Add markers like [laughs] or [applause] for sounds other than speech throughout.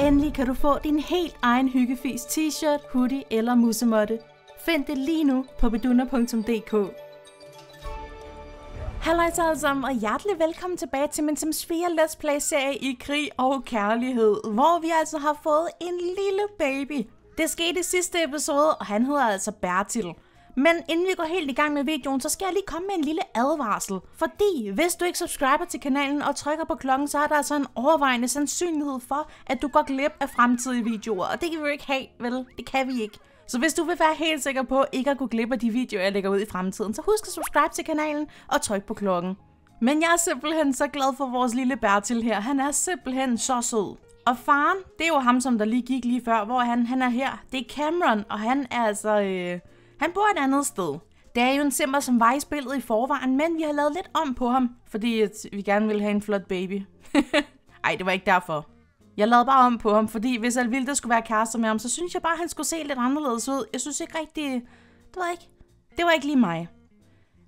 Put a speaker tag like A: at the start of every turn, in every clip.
A: Endelig kan du få din helt egen hyggefis t-shirt, hoodie eller musemotte. Find det lige nu på beduna.dk. Hej alle sammen, og hjertelig velkommen tilbage til min Sims 4 Let's Play-serie i krig og kærlighed, hvor vi altså har fået en lille baby. Det skete i sidste episode, og han hedder altså Bertil. Men inden vi går helt i gang med videoen, så skal jeg lige komme med en lille advarsel. Fordi hvis du ikke subscriber til kanalen og trykker på klokken, så er der altså en overvejende sandsynlighed for, at du går glip af fremtidige videoer. Og det kan vi jo ikke have, vel? Det kan vi ikke. Så hvis du vil være helt sikker på ikke at gå glip af de videoer, jeg lægger ud i fremtiden, så husk at subscribe til kanalen og tryk på klokken. Men jeg er simpelthen så glad for vores lille Bertil her. Han er simpelthen så sød. Og faren, det er jo ham, som der lige gik lige før, hvor han, han er her. Det er Cameron, og han er altså... Øh, han bor et andet sted. Det er jo en simmer, som var i spillet i forvejen, men vi har lavet lidt om på ham, fordi at vi gerne ville have en flot baby. [laughs] Ej, det var ikke derfor. Jeg lavede bare om på ham, fordi hvis Alvilda skulle være kærester med ham, så synes jeg bare, at han skulle se lidt anderledes ud. Jeg synes ikke rigtig... Det var ikke... Det var ikke lige mig.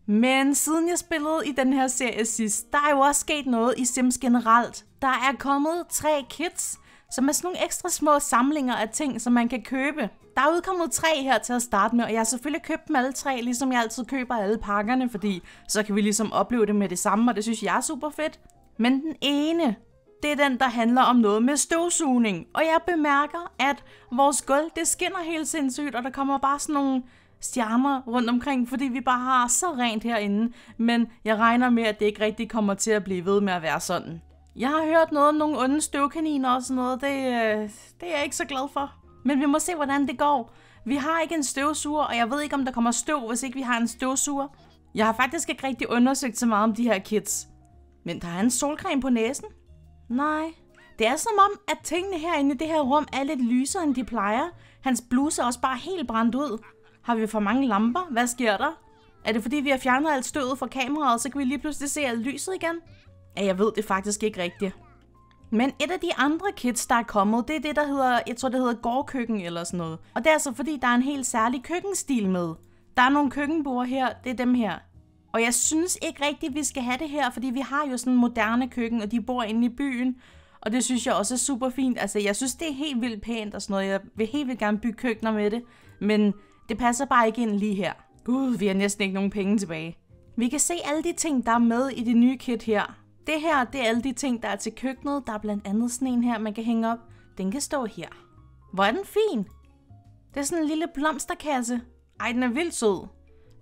A: Men siden jeg spillede i den her serie sidst, der er jo også sket noget i Sims generelt. Der er kommet tre kids, som er sådan nogle ekstra små samlinger af ting, som man kan købe. Der er udkommet tre her til at starte med, og jeg har selvfølgelig købt dem alle tre, ligesom jeg altid køber alle pakkerne, fordi så kan vi ligesom opleve det med det samme, og det synes jeg er super fedt. Men den ene, det er den, der handler om noget med støvsugning. Og jeg bemærker, at vores gulv, det skinner helt sindssygt, og der kommer bare sådan nogle stjerner rundt omkring, fordi vi bare har så rent herinde. Men jeg regner med, at det ikke rigtig kommer til at blive ved med at være sådan. Jeg har hørt noget om nogle onde støvkaniner og sådan noget. Det, øh, det er jeg ikke så glad for. Men vi må se, hvordan det går. Vi har ikke en støvsuger, og jeg ved ikke, om der kommer støv, hvis ikke vi har en støvsuger. Jeg har faktisk ikke rigtig undersøgt så meget om de her kids. Men der er en solcreme på næsen. Nej. Det er som om, at tingene herinde i det her rum er lidt lysere, end de plejer. Hans bluse er også bare helt brændt ud. Har vi for mange lamper? Hvad sker der? Er det fordi, vi har fjernet alt støvet fra kameraet, så kan vi lige pludselig se alt lyset igen? At jeg ved det faktisk ikke rigtigt. Men et af de andre kits, der er kommet, det er det, der hedder, jeg tror, det hedder gårdkøkken eller sådan noget. Og det er altså, fordi der er en helt særlig køkkenstil med. Der er nogle køkkenbord her, det er dem her. Og jeg synes ikke rigtigt, vi skal have det her, fordi vi har jo sådan en moderne køkken, og de bor inde i byen. Og det synes jeg også er super fint. Altså, jeg synes, det er helt vildt pænt og sådan noget. Jeg vil helt vildt gerne bygge køkkener med det. Men det passer bare ikke ind lige her. Gud, vi har næsten ikke nogen penge tilbage. Vi kan se alle de ting, der er med i det nye kit her. Det her, det er alle de ting, der er til køkkenet. Der er blandt andet sådan en her, man kan hænge op. Den kan stå her. Hvor er den fin? Det er sådan en lille blomsterkasse. Ej, den er vildt sød.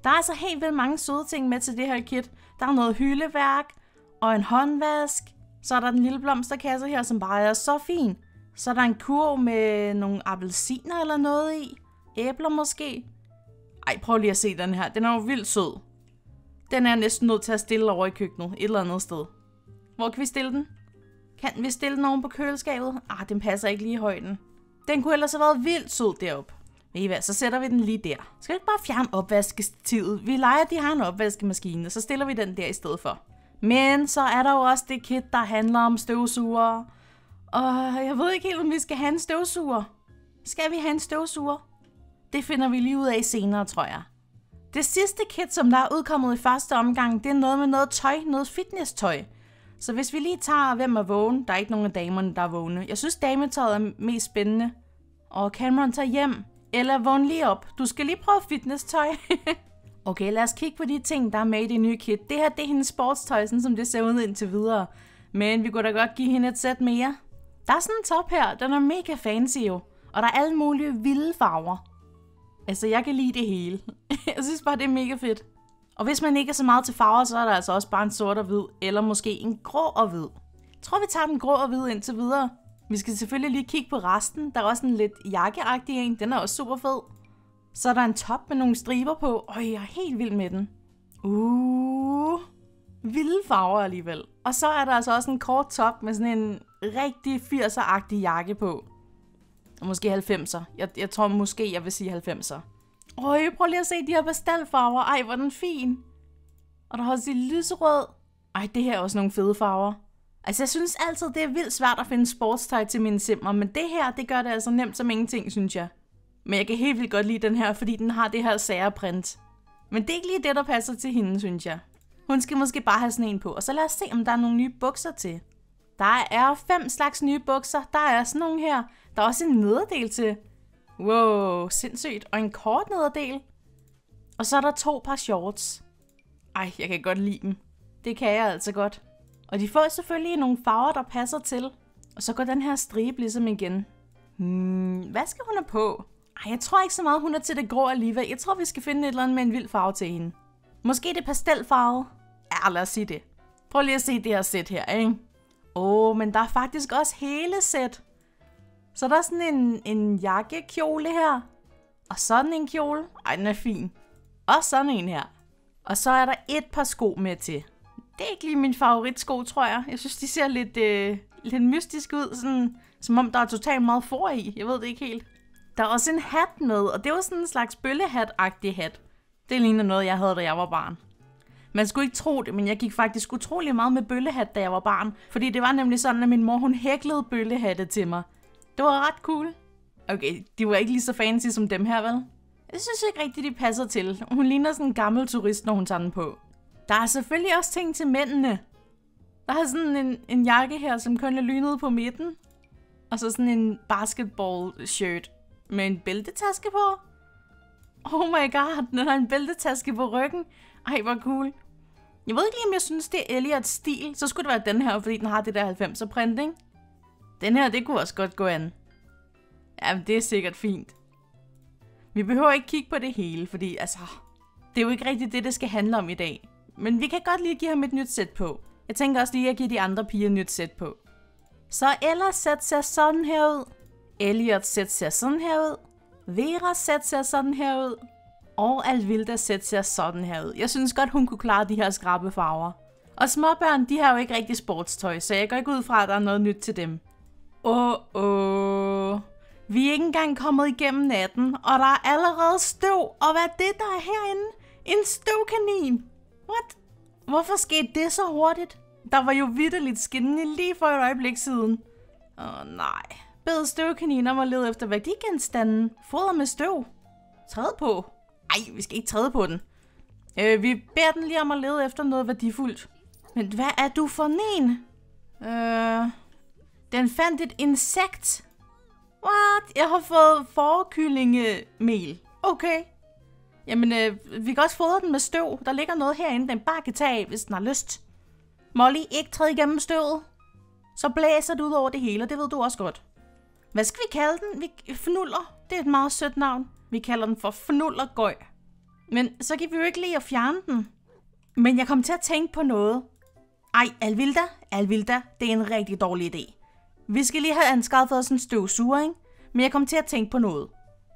A: Der er altså helt vildt mange søde ting med til det her kit. Der er noget hyldeværk og en håndvask. Så er der den lille blomsterkasse her, som bare er så fin. Så er der en kurv med nogle appelsiner eller noget i. Æbler måske. Ej, prøv lige at se den her. Den er jo vildt sød. Den er næsten nødt til at stille over i køkkenet. Et eller andet sted. Hvor kan vi stille den? Kan vi stille den oven på køleskabet? Ah, den passer ikke lige i højden. Den kunne ellers have været vildt sød derop. Ved I hvad, så sætter vi den lige der. Skal vi ikke bare fjerne opvaskestativet? Vi leger, at de har en opvaskemaskine, så stiller vi den der i stedet for. Men så er der jo også det kit, der handler om støvsuger. Og jeg ved ikke helt, om vi skal have en støvsuger. Skal vi have en støvsuger? Det finder vi lige ud af senere, tror jeg. Det sidste kit, som der er udkommet i første omgang, det er noget med noget tøj, noget fitness-tøj. Så hvis vi lige tager, hvem er vågen, der er ikke nogen af damerne, der er vågne. Jeg synes, dametøjet er mest spændende. Og Cameron tager hjem. Eller vågn lige op. Du skal lige prøve fitness-tøj. [laughs] okay, lad os kigge på de ting, der er med i det nye kit. Det her, det er hendes sportstøj, sådan som det ser ud indtil videre. Men vi kunne da godt give hende et sæt mere. Der er sådan en top her, den er mega fancy jo. Og der er alle mulige vilde farver. Altså, jeg kan lide det hele. [laughs] jeg synes bare, det er mega fedt. Og hvis man ikke er så meget til farver, så er der altså også bare en sort og hvid, eller måske en grå og hvid. Jeg tror, vi tager den grå og hvid indtil videre. Vi skal selvfølgelig lige kigge på resten. Der er også en lidt jakkeagtig en. Den er også super fed. Så er der en top med nogle striber på. Øj, jeg er helt vild med den. Uh, vilde farver alligevel. Og så er der altså også en kort top med sådan en rigtig 80'er-agtig jakke på. Og måske 90'er. Jeg, jeg tror måske, jeg vil sige 90'er. Øj, prøv lige at se de her pastelfarver. Ej, hvor den fin. Og der har også de lyserød. Ej, det her er også nogle fede farver. Altså, jeg synes altid, det er vildt svært at finde sportstøj til mine simmer, men det her, det gør det altså nemt som ingenting, synes jeg. Men jeg kan helt vildt godt lide den her, fordi den har det her sære print. Men det er ikke lige det, der passer til hende, synes jeg. Hun skal måske bare have sådan en på, og så lad os se, om der er nogle nye bukser til. Der er fem slags nye bukser. Der er sådan nogle her. Der er også en nederdel til. Wow, sindssygt. Og en kort nederdel. Og så er der to par shorts. Ej, jeg kan godt lide dem. Det kan jeg altså godt. Og de får selvfølgelig nogle farver, der passer til. Og så går den her stribe ligesom igen. Hmm, hvad skal hun have på? Ej, jeg tror ikke så meget, hun er til det grå alligevel. Jeg tror, vi skal finde et eller andet med en vild farve til hende. Måske det pastelfarve? Ja, lad os sige det. Prøv lige at se det her sæt her, ikke? Åh, oh, men der er faktisk også hele sæt. Så der er sådan en, en jakkekjole her. Og sådan en kjole. Ej, den er fin. Og sådan en her. Og så er der et par sko med til. Det er ikke lige min favoritsko, tror jeg. Jeg synes, de ser lidt, øh, lidt mystisk ud. Sådan, som om der er totalt meget for i. Jeg ved det ikke helt. Der er også en hat med, og det var sådan en slags bøllehat-agtig hat. Det ligner noget, jeg havde, da jeg var barn. Man skulle ikke tro det, men jeg gik faktisk utrolig meget med bøllehat, da jeg var barn. Fordi det var nemlig sådan, at min mor hun hæklede bøllehatte til mig. Det var ret cool. Okay, de var ikke lige så fancy som dem her, vel? Jeg synes ikke rigtigt, de passer til. Hun ligner sådan en gammel turist, når hun tager den på. Der er selvfølgelig også ting til mændene. Der er sådan en, en jakke her, som kun er lynet på midten. Og så sådan en basketball shirt med en bæltetaske på. Oh my god, den har en bæltetaske på ryggen. Ej, hvor cool. Jeg ved ikke lige, om jeg synes, det er Elliots stil. Så skulle det være den her, fordi den har det der 90'er print, ikke? Den her, det kunne også godt gå an. Jamen, det er sikkert fint. Vi behøver ikke kigge på det hele, fordi altså, det er jo ikke rigtigt det, det skal handle om i dag. Men vi kan godt lige give ham et nyt sæt på. Jeg tænker også lige at give de andre piger et nyt sæt på. Så Ella sæt ser sådan her ud. Elliot sæt ser sådan her ud. Vera sæt ser sådan her ud. Og Alvilda sæt ser sådan her ud. Jeg synes godt, hun kunne klare de her skrabe farver. Og småbørn, de har jo ikke rigtig sportstøj, så jeg går ikke ud fra, at der er noget nyt til dem. Åh, oh, åh. Oh. Vi er ikke engang kommet igennem natten, og der er allerede støv. Og hvad er det, der er herinde? En støvkanin. What? Hvorfor skete det så hurtigt? Der var jo vidderligt skinnende lige for et øjeblik siden. Åh oh, nej. Bed støvkaniner om at lede efter værdigenstanden. Foder med støv. Træd på. Ej, vi skal ikke træde på den. Øh, vi beder den lige om at lede efter noget værdifuldt. Men hvad er du for en? Øh, den fandt et insekt. What? Jeg har fået forkyllingemel. Okay. Jamen, øh, vi kan også fodre den med støv. Der ligger noget herinde, den bare kan tage hvis den har lyst. Molly, ikke træde igennem støvet. Så blæser det ud over det hele, det ved du også godt. Hvad skal vi kalde den? Vi fnuller. Det er et meget sødt navn. Vi kalder den for fnullergøj. Men så kan vi jo ikke lige at fjerne den. Men jeg kom til at tænke på noget. Ej, Alvilda, Alvilda, det er en rigtig dårlig idé. Vi skal lige have anskaffet os en støvsuger, ikke? Men jeg kom til at tænke på noget.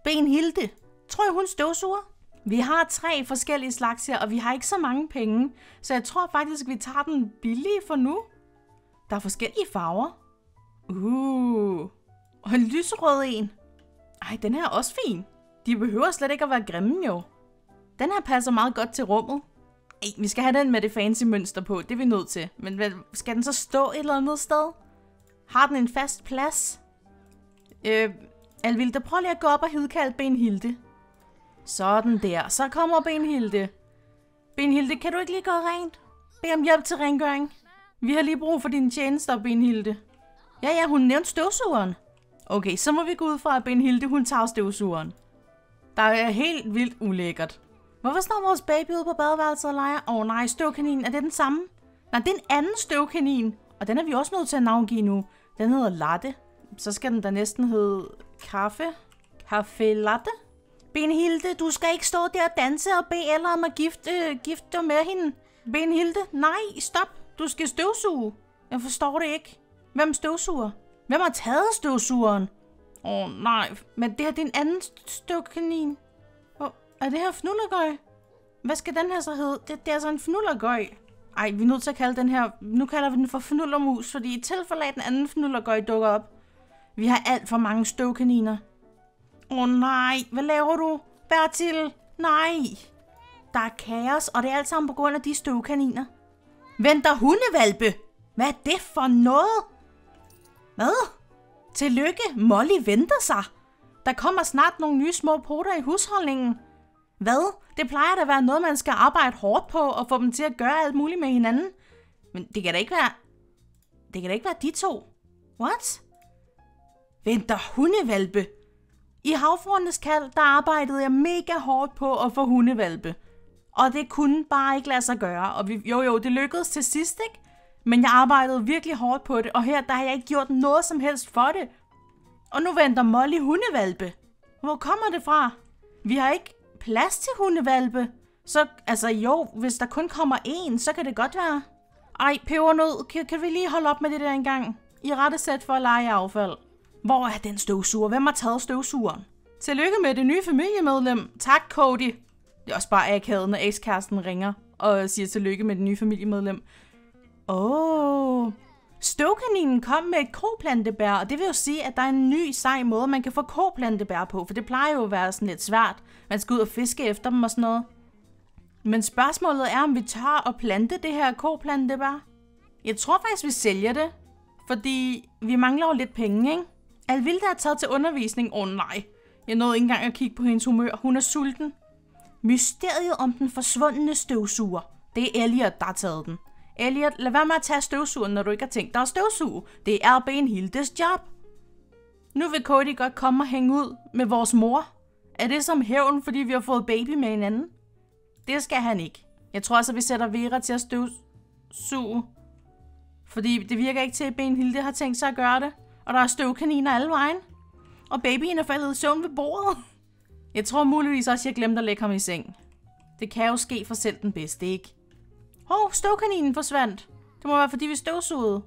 A: Ben Hilde, tror jeg hun støvsuger? Vi har tre forskellige slags her, og vi har ikke så mange penge, så jeg tror faktisk, vi tager den billige for nu. Der er forskellige farver. Uh, og en lyserød en. Ej, den her er også fin. De behøver slet ikke at være grimme jo. Den her passer meget godt til rummet. Ej, vi skal have den med det fancy mønster på, det er vi nødt til. Men hvad, skal den så stå et eller andet sted? Har den en fast plads? Øh, Alvilde, prøv lige at gå op og hidkalde Benhilde. Sådan der, så kommer Benhilde. Benhilde, kan du ikke lige gøre rent? Bed om hjælp til rengøring. Vi har lige brug for dine tjenester, Benhilde. Ja, ja, hun nævnte støvsugeren. Okay, så må vi gå ud fra, at Benhilde, hun tager støvsugeren. Der er helt vildt ulækkert. Hvorfor står vores baby ude på badeværelset og leger? Åh oh, nej, støvkaninen, er det den samme? Nej, det er en anden støvkanin. Og den er vi også nødt til at navngive nu. Den hedder Latte. Så skal den da næsten hedde Kaffe. Kaffe Latte. Benhilde, du skal ikke stå der og danse og bede eller om at gifte, gifte dig med hende. Benhilde, nej, stop. Du skal støvsuge. Jeg forstår det ikke. Hvem støvsuger? Hvem har taget støvsugeren? Åh oh, nej, men det her det er en anden støvkanin. Oh, er det her fnullergøj? Hvad skal den her så hedde? Det, det er altså en fnullergøj. Ej, vi er nødt til at kalde den her... Nu kalder vi den for fnullermus, fordi i tilfælde af den anden fnullergøj dukker op. Vi har alt for mange støvkaniner. Åh oh, nej, hvad laver du? Bertil, nej. Der er kaos, og det er alt sammen på grund af de støvkaniner. Venter hundevalpe? Hvad er det for noget? Hvad? Tillykke, Molly venter sig. Der kommer snart nogle nye små poter i husholdningen. Hvad? Det plejer da at være noget, man skal arbejde hårdt på og få dem til at gøre alt muligt med hinanden. Men det kan da ikke være... Det kan da ikke være de to. What? Venter hundevalpe? I havfruernes kald, der arbejdede jeg mega hårdt på at få hundevalpe. Og det kunne bare ikke lade sig gøre. Og vi, jo jo, det lykkedes til sidst, ikke? Men jeg arbejdede virkelig hårdt på det, og her der har jeg ikke gjort noget som helst for det. Og nu venter Molly hundevalpe. Hvor kommer det fra? Vi har ikke plads til hundevalpe. Så, altså jo, hvis der kun kommer én, så kan det godt være. Ej, pebernød, kan, kan vi lige holde op med det der engang? I rette sæt for at lege affald. Hvor er den støvsuger? Hvem har taget støvsugeren? Tillykke med det nye familiemedlem. Tak, Cody. Det er også bare akavet, når ekskæresten ringer og siger tillykke med det nye familiemedlem. Åh, oh. Støvkaninen kom med et koplantebær, og det vil jo sige, at der er en ny sej måde, man kan få koplantebær på, for det plejer jo at være sådan lidt svært. Man skal ud og fiske efter dem og sådan noget. Men spørgsmålet er, om vi tør at plante det her koplantebær. Jeg tror faktisk, vi sælger det, fordi vi mangler jo lidt penge, ikke? Alvilda er taget til undervisning. Åh oh, nej, jeg nåede ikke engang at kigge på hendes humør. Hun er sulten. Mysteriet om den forsvundne støvsuger. Det er Elliot, der har taget den. Elliot, lad være med at tage støvsugeren, når du ikke har tænkt dig at støvsuge. Det er Benhildes job. Nu vil Cody godt komme og hænge ud med vores mor. Er det som hævn, fordi vi har fået baby med hinanden? Det skal han ikke. Jeg tror altså, vi sætter Vera til at støvsuge. Fordi det virker ikke til, at Benhilde har tænkt sig at gøre det. Og der er støvkaniner alle vejen. Og babyen er faldet i søvn ved bordet. Jeg tror muligvis også, at jeg glemte at lægge ham i seng. Det kan jo ske for selv den bedste, ikke? Hov, oh, støvkaninen forsvandt. Det må være, fordi vi støvsugede.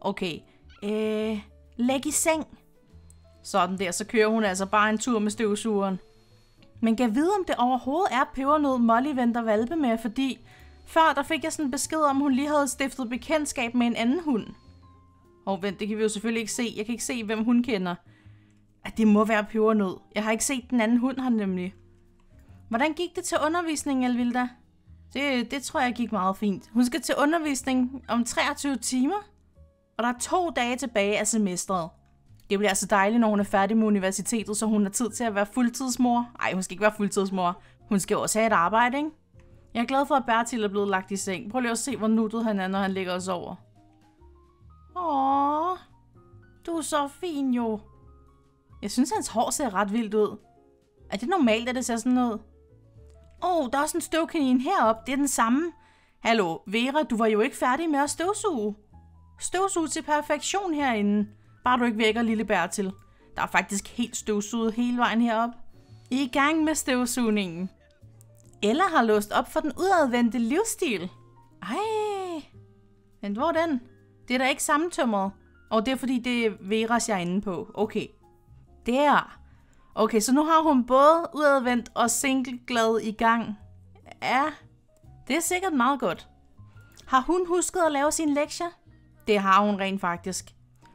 A: Okay, øh, læg i seng. Sådan der, så kører hun altså bare en tur med støvsugeren. Men kan vide, om det overhovedet er pebernød, Molly venter valpe med, fordi før der fik jeg sådan en besked om, hun lige havde stiftet bekendtskab med en anden hund. Og oh, vent, det kan vi jo selvfølgelig ikke se. Jeg kan ikke se, hvem hun kender. At det må være pebernød. Jeg har ikke set den anden hund her nemlig. Hvordan gik det til undervisningen, Alvilda? Det, det tror jeg gik meget fint. Hun skal til undervisning om 23 timer, og der er to dage tilbage af semesteret. Det bliver altså dejligt, når hun er færdig med universitetet, så hun har tid til at være fuldtidsmor. Nej, hun skal ikke være fuldtidsmor. Hun skal også have et arbejde, ikke? Jeg er glad for, at Bertil er blevet lagt i seng. Prøv lige at se, hvor nuttet han er, når han ligger os over. Åh, du er så fin jo. Jeg synes, hans hår ser ret vildt ud. Er det normalt, at det ser sådan ud? Åh, oh, der er også en støvkanin heroppe. Det er den samme. Hallo, Vera, du var jo ikke færdig med at støvsuge. Støvsuge til perfektion herinde. Bare du ikke vækker lille Bertil. Der er faktisk helt støvsuget hele vejen herop. I gang med støvsugningen. Ella har låst op for den udadvendte livsstil. Ej. Men hvor er den? Det er da ikke sammentømret. Og det er fordi, det er Veras, jeg er inde på. Okay. Der. Okay, så nu har hun både udadvendt og singleglad i gang. Ja, det er sikkert meget godt. Har hun husket at lave sin lektier? Det har hun rent faktisk.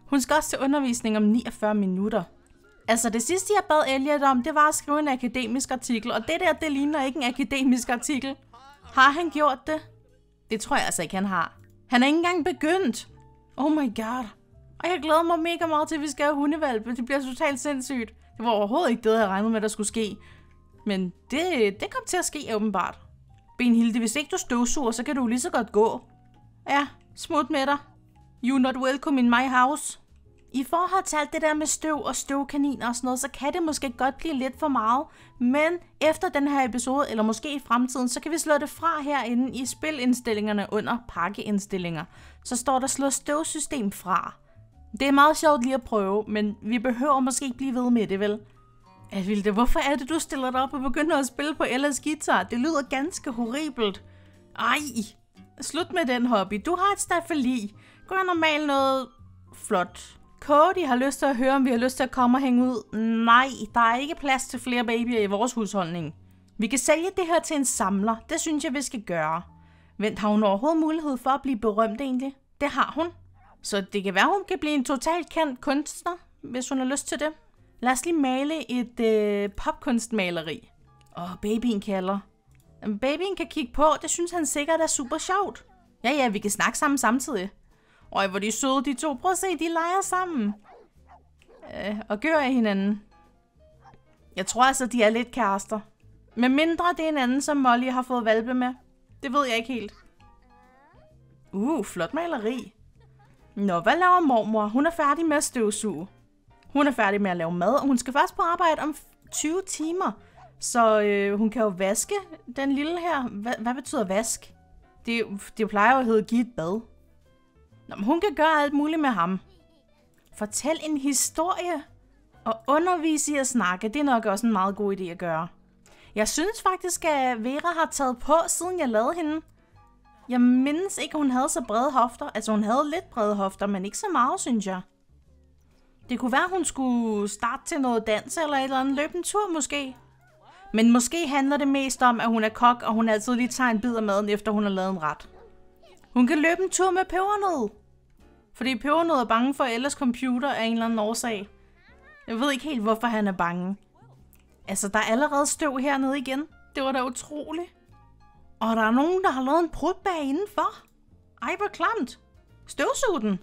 A: Hun skal også til undervisning om 49 minutter. Altså det sidste, jeg bad Elliot om, det var at skrive en akademisk artikel, og det der, det ligner ikke en akademisk artikel. Har han gjort det? Det tror jeg altså ikke, han har. Han er ikke engang begyndt. Oh my god. Og jeg glæder mig mega meget til, at vi skal have hundevalpe. Det bliver totalt sindssygt. Det var overhovedet ikke det, jeg havde regnet med, der skulle ske. Men det, det kom til at ske åbenbart. Benhilde, hvis ikke du støvsuger, så kan du lige så godt gå. Ja, smut med dig. You not welcome in my house. I forhold til alt det der med støv og støvkaniner og sådan noget, så kan det måske godt blive lidt for meget. Men efter den her episode, eller måske i fremtiden, så kan vi slå det fra herinde i spilindstillingerne under pakkeindstillinger. Så står der slå støvsystem fra. Det er meget sjovt lige at prøve, men vi behøver måske ikke blive ved med det, vel? Alvilde, hvorfor er det, du stiller dig op og begynder at spille på Ellas guitar? Det lyder ganske horribelt. Ej, slut med den hobby. Du har et stafeli. Gør normalt noget flot. Cody har lyst til at høre, om vi har lyst til at komme og hænge ud. Nej, der er ikke plads til flere babyer i vores husholdning. Vi kan sælge det her til en samler. Det synes jeg, vi skal gøre. Vent, har hun overhovedet mulighed for at blive berømt egentlig? Det har hun. Så det kan være, hun kan blive en totalt kendt kunstner, hvis hun har lyst til det. Lad os lige male et øh, popkunstmaleri. Og babyen kalder. Babyen kan kigge på, det synes han sikkert er super sjovt. Ja, ja, vi kan snakke sammen samtidig. Øj, hvor de er søde, de to. Prøv at se, de leger sammen. Øh, og gør af hinanden. Jeg tror altså, de er lidt kærester. Med mindre det er en anden, som Molly har fået valpe med. Det ved jeg ikke helt. Uh, flot maleri. Nå, hvad laver mormor? Hun er færdig med at støvsuge. Hun er færdig med at lave mad, og hun skal først på arbejde om 20 timer. Så øh, hun kan jo vaske den lille her. Hva, hvad betyder vask? Det, det plejer jo at hedde give et bad. Nå, men hun kan gøre alt muligt med ham. Fortæl en historie og undervise i at snakke, det er nok også en meget god idé at gøre. Jeg synes faktisk, at Vera har taget på, siden jeg lavede hende. Jeg mindes ikke, at hun havde så brede hofter. Altså, hun havde lidt brede hofter, men ikke så meget, synes jeg. Det kunne være, hun skulle starte til noget dans eller et eller andet. Løbe en tur måske. Men måske handler det mest om, at hun er kok, og hun altid lige tager en bid af maden, efter hun har lavet en ret. Hun kan løbe en tur med pebernød. Fordi pebernød er bange for Ellas computer af en eller anden årsag. Jeg ved ikke helt, hvorfor han er bange. Altså, der er allerede støv hernede igen. Det var da utroligt. Og der er nogen, der har lavet en prutbag indenfor. Ej, hvor klamt. Støvsug den.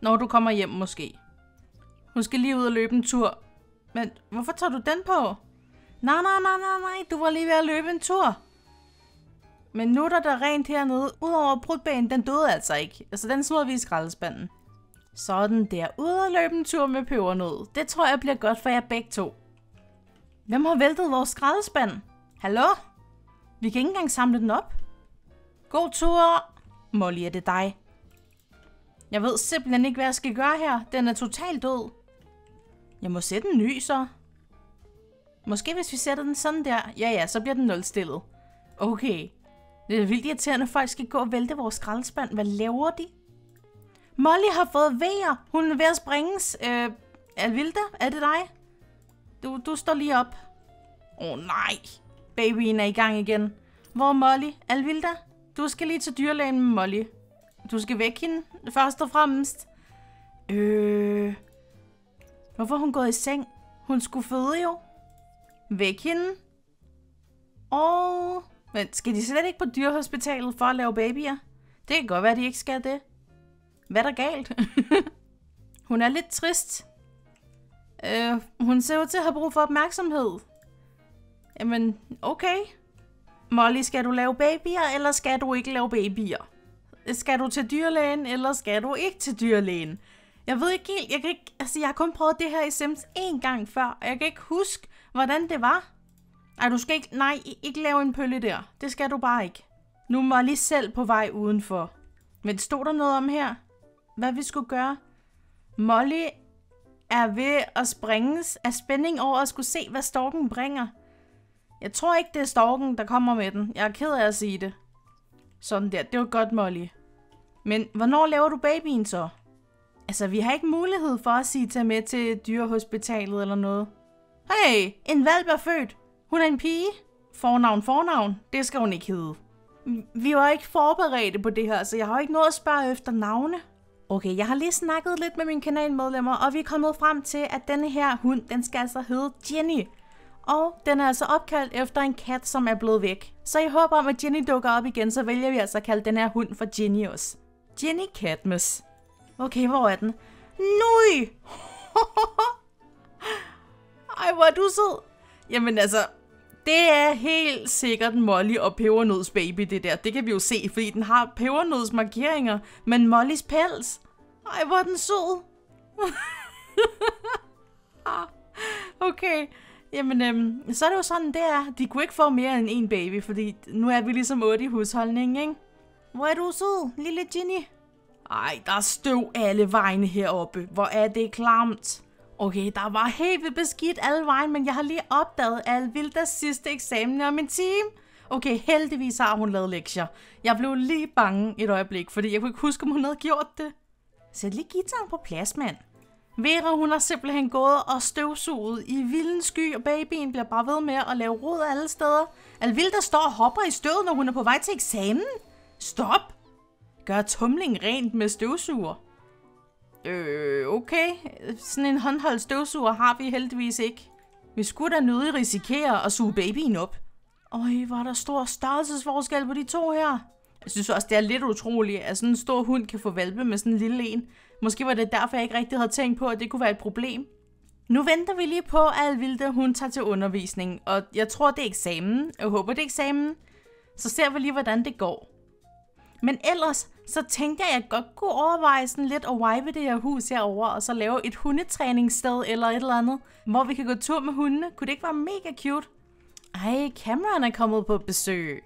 A: Når du kommer hjem måske. Hun skal lige ud og løbe en tur. Men hvorfor tager du den på? Nej, nej, nej, nej, nej. Du var lige ved at løbe en tur. Men nu er der, der rent hernede. Udover prutbanen, den døde altså ikke. Altså, den smed vi i skraldespanden. Sådan der. Ud og løbe en tur med pebernød. Det tror jeg bliver godt for jer begge to. Hvem har væltet vores skraldespand? Hallo? Vi kan ikke engang samle den op. God tur. Molly, er det dig? Jeg ved simpelthen ikke, hvad jeg skal gøre her. Den er totalt død. Jeg må sætte en ny, så. Måske hvis vi sætter den sådan der. Ja, ja, så bliver den nulstillet. Okay. Det er vildt irriterende, at folk skal gå og vælte vores skraldespand. Hvad laver de? Molly har fået vejer. Hun er ved at springes. Øh, Alvilda, er det dig? Du, du står lige op. Åh oh, nej. Babyen er i gang igen. Hvor er Molly? Alvilda? Du skal lige til dyrlægen med Molly. Du skal væk hende, først og fremmest. Øh... Hvorfor er hun gået i seng? Hun skulle føde jo. Væk hende. Og... Men skal de slet ikke på dyrehospitalet for at lave babyer? Det kan godt være, at de ikke skal det. Hvad er der galt? [laughs] hun er lidt trist. Øh, hun ser ud til at have brug for opmærksomhed. Jamen, okay. Molly, skal du lave babyer, eller skal du ikke lave babyer? Skal du til dyrlægen, eller skal du ikke til dyrlægen? Jeg ved ikke helt, jeg kan ikke, altså jeg har kun prøvet det her i Sims én gang før, og jeg kan ikke huske, hvordan det var. Ej, du skal ikke, nej, ikke lave en pølle der. Det skal du bare ikke. Nu er Molly selv på vej udenfor. Men stod der noget om her? Hvad vi skulle gøre? Molly er ved at springes af spænding over at skulle se, hvad storken bringer. Jeg tror ikke, det er storken, der kommer med den. Jeg er ked af at sige det. Sådan der, det var godt, Molly. Men hvornår laver du babyen så? Altså, vi har ikke mulighed for at sige til med til dyrehospitalet eller noget. Hey, en valp er født. Hun er en pige. Fornavn, fornavn. Det skal hun ikke hedde. Vi var ikke forberedte på det her, så jeg har ikke noget at spørge efter navne. Okay, jeg har lige snakket lidt med mine kanalmedlemmer, og vi er kommet frem til, at denne her hund, den skal altså hedde Jenny. Og den er altså opkaldt efter en kat, som er blevet væk. Så i håb om, at Jenny dukker op igen, så vælger vi altså at kalde den her hund for Ginny også. Jenny Katmus. Okay, hvor er den? Nøj! [laughs] Ej, hvor er du sød. Jamen altså, det er helt sikkert Molly og Pebernøds baby, det der. Det kan vi jo se, fordi den har Pebernøds markeringer, men Mollys pels. Ej, hvor er den sød. [laughs] okay, jamen øhm, så er det jo sådan, det er. De kunne ikke få mere end en baby, fordi nu er vi ligesom otte i husholdningen, ikke? Hvor er du sød, lille Ginny? Ej, der er støv alle vegne heroppe. Hvor er det klamt. Okay, der var helt vildt beskidt alle vejen, men jeg har lige opdaget Alvildas sidste eksamen om en time. Okay, heldigvis har hun lavet lektier. Jeg blev lige bange et øjeblik, fordi jeg kunne ikke huske, om hun havde gjort det. Sæt lige gitaren på plads, mand. Vera, hun har simpelthen gået og støvsuget i vilden sky, og babyen bliver bare ved med at lave rod alle steder. Alvilda står og hopper i støvet, når hun er på vej til eksamen. Stop! Gør tumling rent med støvsuger. Øh, okay. Sådan en håndholdt støvsuger har vi heldigvis ikke. Vi skulle da nødig risikere at suge babyen op. Øj, var der stor størrelsesforskel på de to her. Jeg synes også, det er lidt utroligt, at sådan en stor hund kan få valpe med sådan en lille en. Måske var det derfor, jeg ikke rigtig havde tænkt på, at det kunne være et problem. Nu venter vi lige på, at Alvilde hun tager til undervisning, og jeg tror, det er eksamen. Jeg håber, det er eksamen. Så ser vi lige, hvordan det går. Men ellers, så tænkte jeg, at jeg godt kunne overveje sådan lidt at wipe det her hus herover og så lave et hundetræningssted eller et eller andet, hvor vi kan gå tur med hundene. Kunne det ikke være mega cute? Ej, Cameron er kommet på besøg.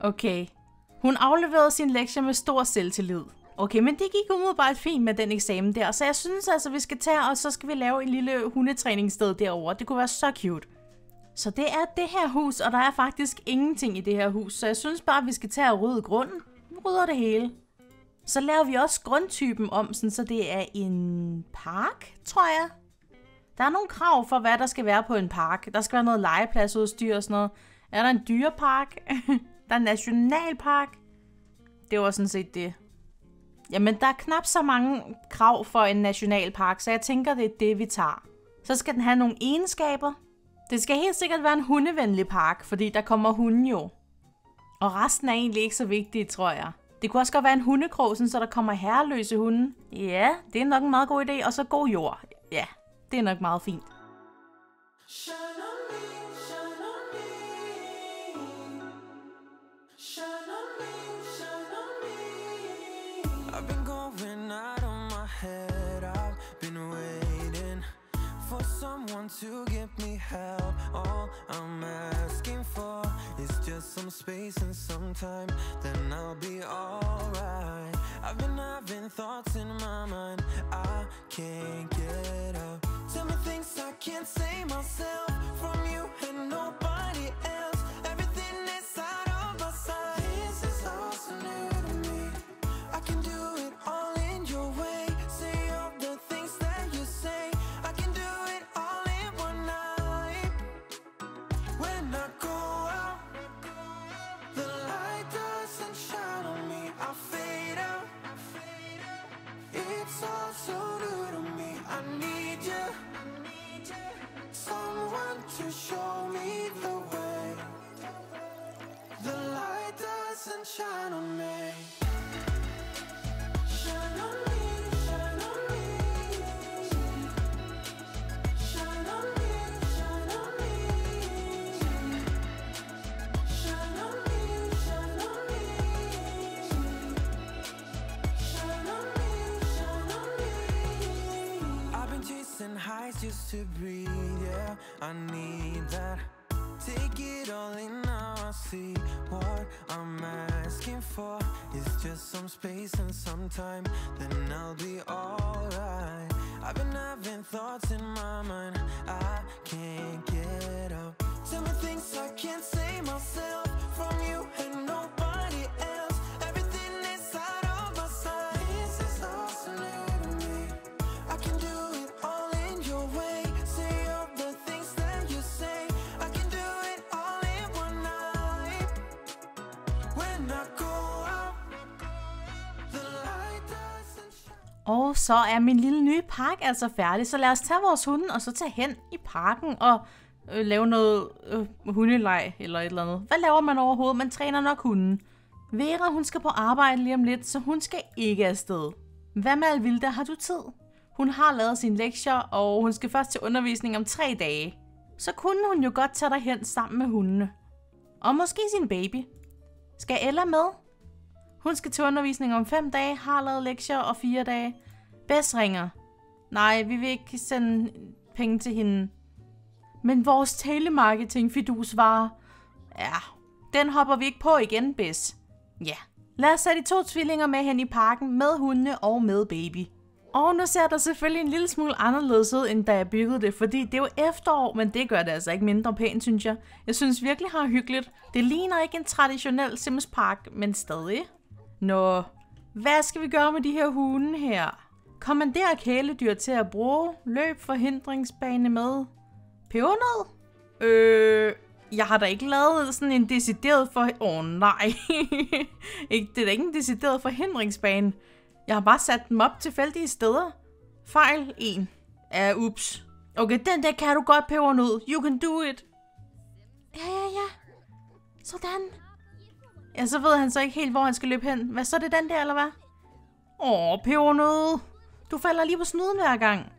A: Okay. Hun afleverede sin lektie med stor selvtillid. Okay, men det gik umiddelbart fint med den eksamen der, så jeg synes altså, vi skal tage, og så skal vi lave en lille hundetræningssted derovre. Det kunne være så cute. Så det er det her hus, og der er faktisk ingenting i det her hus, så jeg synes bare, vi skal tage og rydde grunden. Vi rydder det hele. Så laver vi også grundtypen om, sådan, så det er en park, tror jeg. Der er nogle krav for, hvad der skal være på en park. Der skal være noget legepladsudstyr og sådan noget. Er der en dyrepark? [laughs] der er en nationalpark. Det var sådan set det. Jamen, der er knap så mange krav for en nationalpark, så jeg tænker, det er det, vi tager. Så skal den have nogle egenskaber. Det skal helt sikkert være en hundevenlig park, fordi der kommer hunde jo. Og resten er egentlig ikke så vigtigt, tror jeg. Det kunne også godt være en hundekrog, så der kommer herreløse hunde. Ja, det er nok en meget god idé. Og så god jord. Ja, det er nok meget fint. Shalom. Someone to give me help. All I'm asking for is just some space and some time Then I'll be alright. I've been having thoughts in my mind. I can't get up. Tell me things I can't say myself From you and nobody just to breathe, yeah. I need that. Take it all in now, I see what I'm asking for. Is just some space and some time, then I'll be alright. I've been having thoughts in my mind, I can't get up. Tell me things I can't say myself From you and nobody Og så er min lille nye park altså færdig, så lad os tage vores hunde og så tage hen i parken og øh, lave noget øh, hundeleg eller et eller andet. Hvad laver man overhovedet? Man træner nok hunden. Vera, hun skal på arbejde lige om lidt, så hun skal ikke afsted. Hvad med Alvilda, har du tid? Hun har lavet sine lektier, og hun skal først til undervisning om tre dage. Så kunne hun jo godt tage hen sammen med hundene. Og måske sin baby. Skal Ella med? Hun skal til undervisning om fem dage, har lavet lektier og fire dage. Bess ringer. Nej, vi vil ikke sende penge til hende. Men vores telemarketing fidus var... Ja, den hopper vi ikke på igen, Bess. Ja, lad os sætte de to tvillinger med hen i parken med hundene og med baby. Og nu ser der selvfølgelig en lille smule anderledes ud, end da jeg byggede det, fordi det er jo efterår, men det gør det altså ikke mindre pænt, synes jeg. Jeg synes virkelig har hyggeligt. Det ligner ikke en traditionel Sims Park, men stadig. Nå, hvad skal vi gøre med de her hunde her? Kommander kæledyr til at bruge løb forhindringsbane med pebernød? Øh, jeg har da ikke lavet sådan en decideret for... Åh oh, nej, [laughs] ikke, det er da ikke en decideret forhindringsbane. Jeg har bare sat dem op tilfældige steder. Fejl 1. Ja, ups. Okay, den der kan du godt pebernød. You can do it. Ja, ja, ja. Sådan. Ja, så ved han så ikke helt, hvor han skal løbe hen. Hvad så er det den der, eller hvad? Åh, pebernød. Du falder lige på snuden hver gang.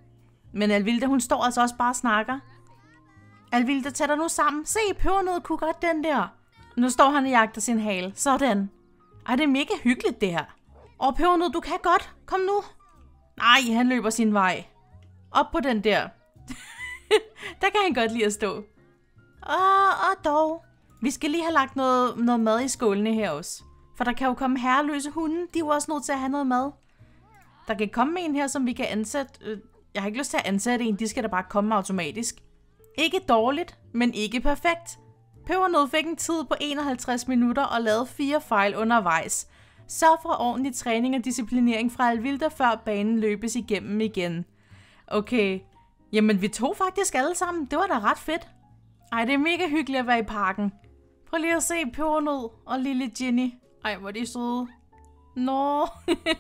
A: Men Alvilda, hun står altså også bare og snakker. Alvilda, tag dig nu sammen. Se, pebernød kunne godt den der. Nu står han og jagter sin hale. Sådan. Ej, det er mega hyggeligt, det her. Åh, Pebernød, du kan godt. Kom nu. Nej, han løber sin vej. Op på den der. [laughs] der kan han godt lide at stå. Åh, og dog. Vi skal lige have lagt noget, noget mad i skålene her også. For der kan jo komme herreløse hunde. De er jo også nødt til at have noget mad. Der kan komme en her, som vi kan ansætte. Øh, jeg har ikke lyst til at ansætte en. De skal da bare komme automatisk. Ikke dårligt, men ikke perfekt. Pebernød fik en tid på 51 minutter og lavede fire fejl undervejs. Så for ordentlig træning og disciplinering fra Alvilda, før banen løbes igennem igen. Okay, jamen vi tog faktisk alle sammen. Det var da ret fedt. Ej, det er mega hyggeligt at være i parken. Prøv lige at se Pebernød og lille Ginny. Ej, hvor er de søde. Nå.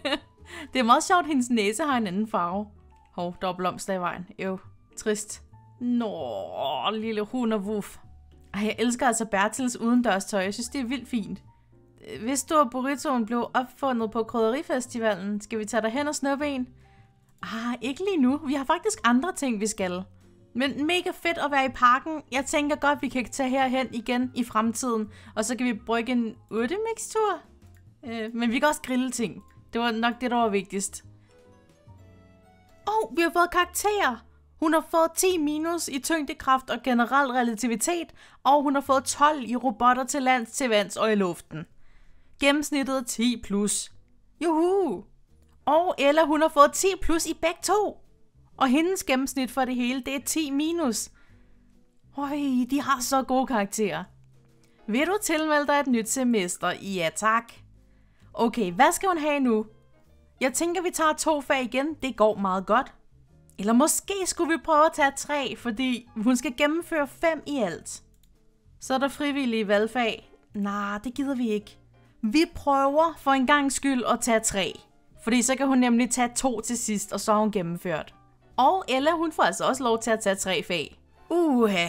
A: [laughs] det er meget sjovt, at hendes næse har en anden farve. Hov, der er blomster i vejen. Jo, trist. Nå, lille hund og wuff. Ej, jeg elsker altså Bertils udendørstøj. Jeg synes, det er vildt fint. Hvis du og burritoen blev opfundet på Krydderifestivalen, skal vi tage dig hen og snuppe en? Ah, ikke lige nu. Vi har faktisk andre ting, vi skal. Men mega fedt at være i parken. Jeg tænker godt, vi kan tage herhen igen i fremtiden. Og så kan vi brygge en urtemixtur. Øh, men vi kan også grille ting. Det var nok det, der var vigtigst. Åh, oh, vi har fået karakterer. Hun har fået 10 minus i tyngdekraft og generel relativitet, og hun har fået 12 i robotter til lands, til vands og i luften. Gennemsnittet 10 plus. Juhu! Og Ella, hun har fået 10 plus i begge to. Og hendes gennemsnit for det hele, det er 10 minus. Øj, de har så gode karakterer. Vil du tilmelde dig et nyt semester? Ja tak. Okay, hvad skal hun have nu? Jeg tænker, vi tager to fag igen. Det går meget godt. Eller måske skulle vi prøve at tage tre, fordi hun skal gennemføre fem i alt. Så er der frivillige valgfag. Nej, det gider vi ikke. Vi prøver for en gang skyld at tage tre. Fordi så kan hun nemlig tage to til sidst, og så har hun gennemført. Og Ella, hun får altså også lov til at tage tre fag. Uha.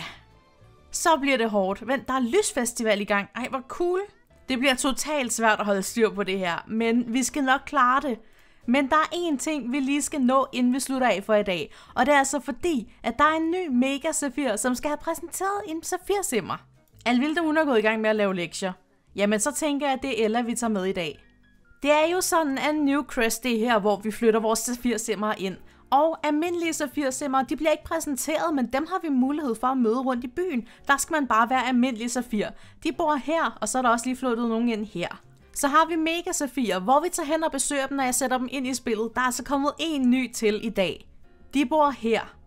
A: Så bliver det hårdt. Vent, der er lysfestival i gang. Ej, hvor cool. Det bliver totalt svært at holde styr på det her, men vi skal nok klare det. Men der er én ting, vi lige skal nå, inden vi slutter af for i dag. Og det er altså fordi, at der er en ny Mega Safir, som skal have præsenteret en Safir-simmer. Alvilde, hun er gået i gang med at lave lektier. Jamen, så tænker jeg, at det er Ella, vi tager med i dag. Det er jo sådan en New Crest det her, hvor vi flytter vores safirsimmer ind. Og almindelige safirsimmer, de bliver ikke præsenteret, men dem har vi mulighed for at møde rundt i byen. Der skal man bare være almindelig Safir. De bor her, og så er der også lige flyttet nogen ind her. Så har vi Mega Safir, hvor vi tager hen og besøger dem, når jeg sætter dem ind i spillet. Der er så kommet en ny til i dag. De bor her.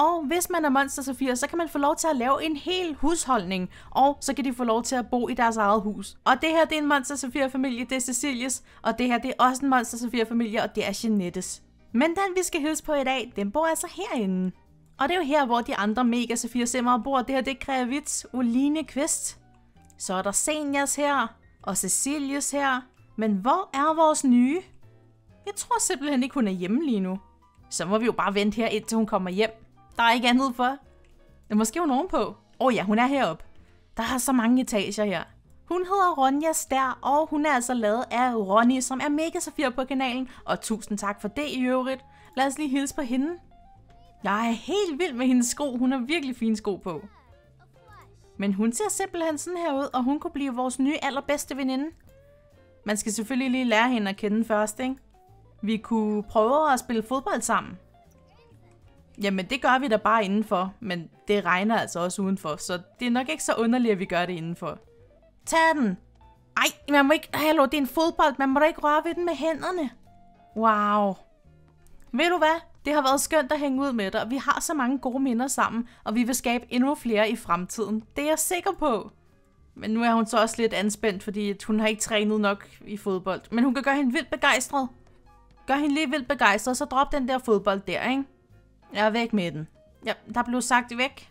A: Og hvis man er Monster Safir, så kan man få lov til at lave en hel husholdning, og så kan de få lov til at bo i deres eget hus. Og det her, det er en Monster Safir familie, det er Cecilies, og det her, det er også en Monster Safir familie, og det er Jeanettes. Men den, vi skal hilse på i dag, den bor altså herinde. Og det er jo her, hvor de andre Mega Safir Simmer bor. Det her, det er Kravitz, Oline Kvist. Så er der Senjas her, og Cecilius her. Men hvor er vores nye? Jeg tror simpelthen ikke, hun er hjemme lige nu. Så må vi jo bare vente her, indtil hun kommer hjem. Der er ikke andet for. Men måske hun ovenpå. Åh oh ja, hun er heroppe. Der er så mange etager her. Hun hedder Ronja Stær, og hun er altså lavet af Ronny, som er mega safir på kanalen. Og tusind tak for det i øvrigt. Lad os lige hilse på hende. Jeg er helt vild med hendes sko. Hun har virkelig fine sko på. Men hun ser simpelthen sådan her ud, og hun kunne blive vores nye allerbedste veninde. Man skal selvfølgelig lige lære hende at kende først, ikke? Vi kunne prøve at spille fodbold sammen. Jamen, det gør vi da bare indenfor, men det regner altså også udenfor, så det er nok ikke så underligt, at vi gør det indenfor. Tag den! Ej, man må ikke... Hallo, det er en fodbold, man må da ikke røre ved den med hænderne. Wow. Ved du hvad? Det har været skønt at hænge ud med dig, og vi har så mange gode minder sammen, og vi vil skabe endnu flere i fremtiden. Det er jeg sikker på. Men nu er hun så også lidt anspændt, fordi hun har ikke trænet nok i fodbold. Men hun kan gøre hende vildt begejstret. Gør hende lige vildt begejstret, så drop den der fodbold der, ikke? Jeg er væk med den. Ja, der blev sagt væk.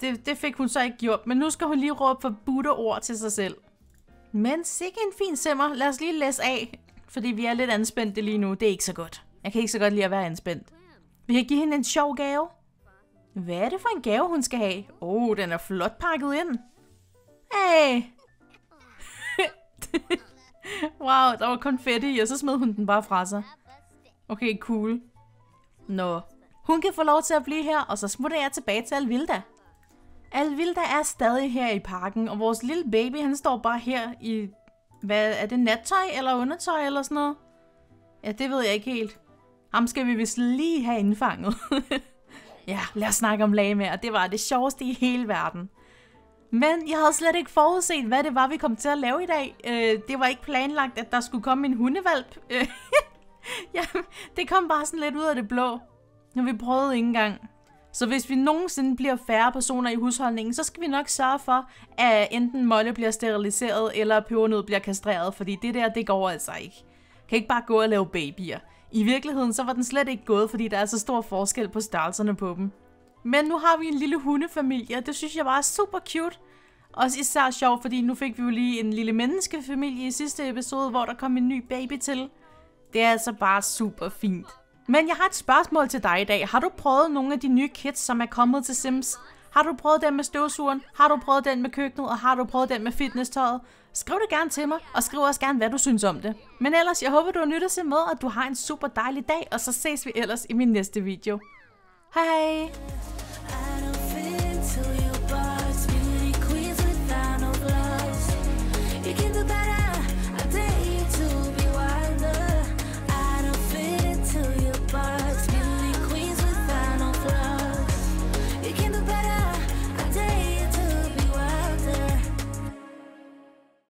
A: Det, det fik hun så ikke gjort, men nu skal hun lige råbe forbudte ord til sig selv. Men sikke en fin simmer. Lad os lige læse af, fordi vi er lidt anspændte lige nu. Det er ikke så godt. Jeg kan ikke så godt lide at være anspændt. Vi kan give hende en sjov gave. Hvad er det for en gave, hun skal have? Åh, oh, den er flot pakket ind. Hey! [laughs] wow, der var konfetti og så smed hun den bare fra sig. Okay, cool. Nå. Hun kan få lov til at blive her, og så smutter jeg tilbage til Alvilda. Alvilda er stadig her i parken, og vores lille baby, han står bare her i, hvad er det, nattøj eller undertøj eller sådan noget? Ja, det ved jeg ikke helt. Ham skal vi vist lige have indfanget. [laughs] ja, lad os snakke om og Det var det sjoveste i hele verden. Men jeg havde slet ikke forudset, hvad det var, vi kom til at lave i dag. Øh, det var ikke planlagt, at der skulle komme en hundevalp. Øh, [laughs] ja, det kom bare sådan lidt ud af det blå. Når vi prøvede ikke engang. Så hvis vi nogensinde bliver færre personer i husholdningen, så skal vi nok sørge for, at enten Molly bliver steriliseret, eller Pebernød bliver kastreret, fordi det der, det går altså ikke. Kan ikke bare gå og lave babyer. I virkeligheden, så var den slet ikke gået, fordi der er så stor forskel på størrelserne på dem. Men nu har vi en lille hundefamilie, og det synes jeg bare er super cute. Også især sjovt, fordi nu fik vi jo lige en lille menneskefamilie i sidste episode, hvor der kom en ny baby til. Det er altså bare super fint. Men jeg har et spørgsmål til dig i dag. Har du prøvet nogle af de nye kits, som er kommet til Sims? Har du prøvet den med støvsugeren? Har du prøvet den med køkkenet? Og har du prøvet den med fitnesstøjet? Skriv det gerne til mig, og skriv også gerne, hvad du synes om det. Men ellers, jeg håber, du har nyttet sig med, og du har en super dejlig dag, og så ses vi ellers i min næste video. Hej!